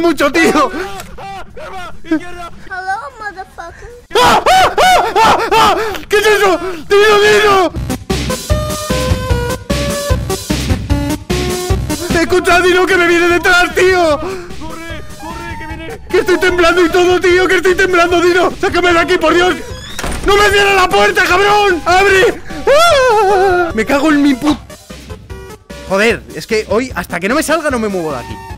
sufriendo mucho, tío. Hello, motherfucker. ¡Ah, ah, ah! ¿Qué es eso? ¡Dino, Dino! Escucha a Dino que me viene detrás, tío. ¡Corre! ¡Corre! ¡Que viene! Que estoy temblando y todo, tío. Que estoy temblando, Dino. Sácame de aquí, por Dios. ¡No me cierres la puerta, cabrón! ¡Abre! Me cago en mi put... Joder, es que hoy, hasta que no me salga, no me muevo de aquí.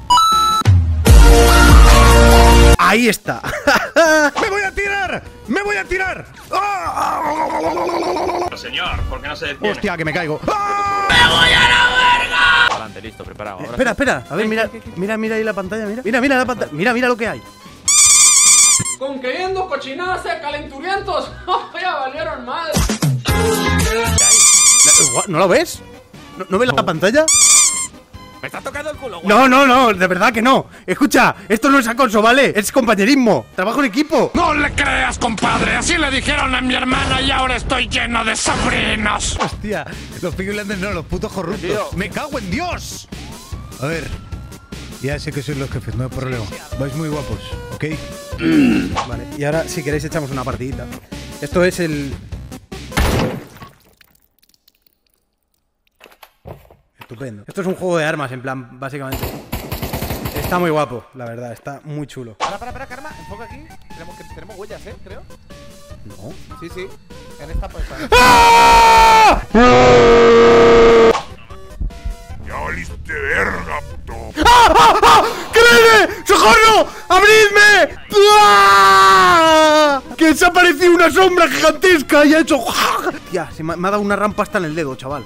Ahí está. ¡Me voy a tirar! ¡Me voy a tirar! Señor, ¿por qué no se detiene? ¡Hostia, que me caigo! Adelante, listo, preparado. Ahora Espera, espera. A ver, mira, mira, mira ahí la pantalla, mira. Mira, mira la pantalla. Mira, mira lo que hay. Con queriendo cochinadas calenturientos. ya valieron mal. ¿No, ¿no lo ves? ¿No, ¿no ves la pantalla? ¡Me está tocando el culo, güey! No, no, no, de verdad que no. Escucha, esto no es acoso, ¿vale? Es compañerismo. Trabajo en equipo. ¡No le creas, compadre! Así le dijeron a mi hermana y ahora estoy lleno de sobrinos. Hostia, los piglandes no, los putos corruptos. Tío. ¡Me cago en Dios! A ver, ya sé que sois los jefes, no hay problema. Vais muy guapos, ¿ok? Vale, y ahora si queréis echamos una partidita. Esto es el... Estupendo. Esto es un juego de armas, en plan, básicamente. Está muy guapo, la verdad, está muy chulo. Para, para, para, Karma, enfoca aquí. Tenemos, que, tenemos huellas, ¿eh? Creo. No. Sí, sí. En esta puesta. ¡Ah! ¡Ya oliste verga, puto! ¡Ah, ah, ah! ¡Créeme! ¡Socorro! ¡Abridme! ¡Que se ha aparecido una sombra gigantesca y ha hecho... Tía, se me ha dado una rampa hasta en el dedo, chaval.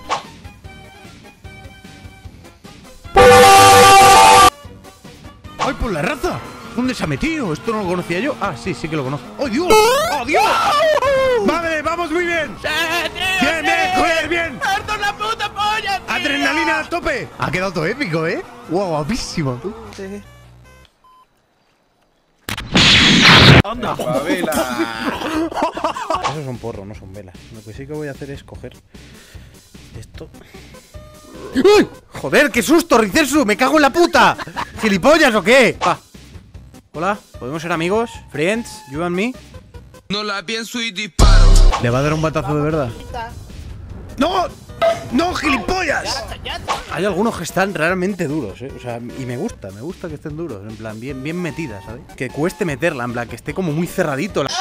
Por la raza! ¿Dónde se ha metido? Esto no lo conocía yo. Ah, sí, sí que lo conozco. ¡Oh, Dios! ¡Oh, Dios! ¡Vale, vamos muy bien! ¡Bien, bien, joder, bien! la puta polla! ¡Adrenalina a tope! Ha quedado todo épico, ¿eh? ¡Wow, guapísimo! tú. Esos son porros, no son velas. Lo que sí que voy a hacer es coger esto. ¡Uy! ¡Joder, qué susto, Ricersu! ¡Me cago en la puta! ¿Gilipollas o qué? Va. Hola, ¿podemos ser amigos? ¿Friends? ¿You and me? No la pienso y disparo. ¿Le va a dar un batazo de verdad? ¡No! ¡No, gilipollas! Hay algunos que están realmente duros, ¿eh? O sea, y me gusta, me gusta que estén duros. En plan, bien, bien metidas, ¿sabes? Que cueste meterla, en plan, que esté como muy cerradito. la- ¡Ah!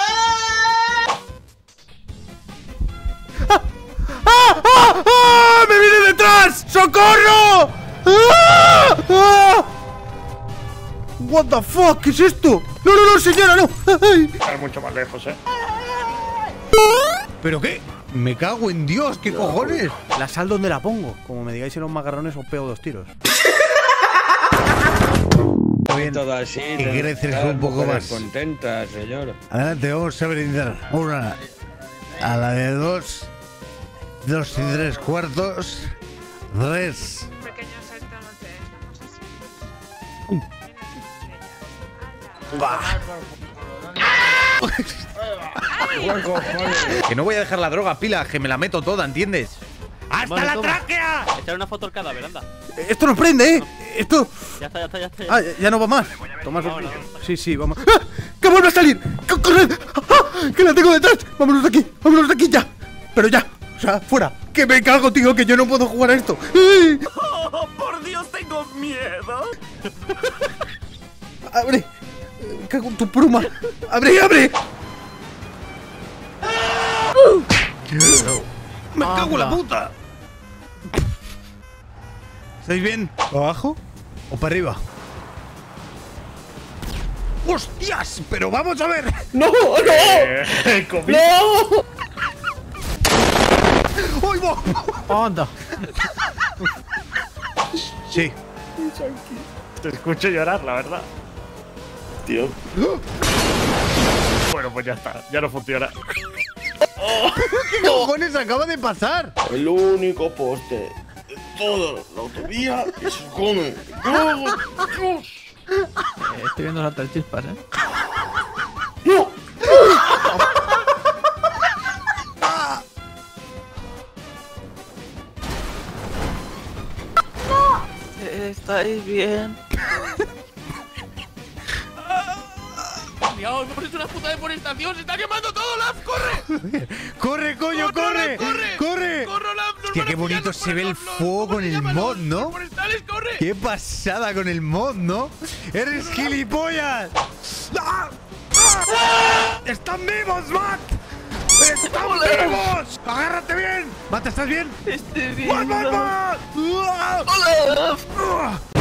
¡Ah! ¡Ah! ¡Ah! ¡Me viene detrás! ¡Socorro! ¡Ah! ¡Ah! What the fuck, ¿qué es esto? No, no, no, señora, no. Estar mucho más lejos, ¿eh? ¿Pero qué? Me cago en Dios, ¿qué cojones? La sal dónde la pongo. Como me digáis en los macarrones os pego dos tiros. Bien. Todo así. Y creces un poco más. Contenta, señor. Adelante, vamos a brindar. Una. A la de dos. Dos y tres cuartos. Tres. Pequeños Que no voy a dejar la droga, pila, que me la meto toda, ¿entiendes? ¡Hasta Vale, la toma. tráquea! Echar una foto al cadáver, anda. Eh, Esto nos prende, ¿eh? Esto... Ya está, ya está, ya está. Ah, ya- no va más. Toma No, no, sorpresa. no. Sí, sí, vamos. ¡Ah! ¡Que vuelve a salir! ¡Co- ¡Corred! ¡Ah! ¡Que la tengo detrás! ¡Vámonos de aquí! ¡Vámonos de aquí ya! Pero ya. O sea, fuera. ¡Que me cago, tío! ¡Que yo no puedo jugar a esto! ¡Ay! Oh, por Dios, tengo miedo. ¡Abre! Me cago en tu pluma. ¡Abre, abre! ¡Me cago en la puta! ¿Estáis bien? ¿Para abajo o para arriba? ¡Hostias! Pero vamos a ver. ¡No, no! ¡No! ¡Uy, va! ¡Anda! Sí. Te escucho llorar, la verdad. Tío. Bueno, pues ya está. Ya no funciona. ¿Qué cojones acaba de pasar? El único poste de toda la autovía que se come. ¡Dios! Estoy viendo saltar chispas, eh. ¿Estáis bien? Liado. Hemos hecho una puta deforestación. ¡Se está quemando todo, Laf! ¡Corre! ¡Corre, coño, corre! corre! ¡Corre! ¡Corre, Laf! Hostia, qué bonito se ve el fuego con ¿cómo se el mod, ¿no? corre! ¡Qué pasada con el mod, ¿no? ¡Eres gilipollas! ¡Ah! ¡Están vivos, Matt! ¡Están vivos! ¡Agárrate bien! Matt, ¿estás bien? Este ¡Matt, Matt, Matt! ¡Ah! ¡Ah!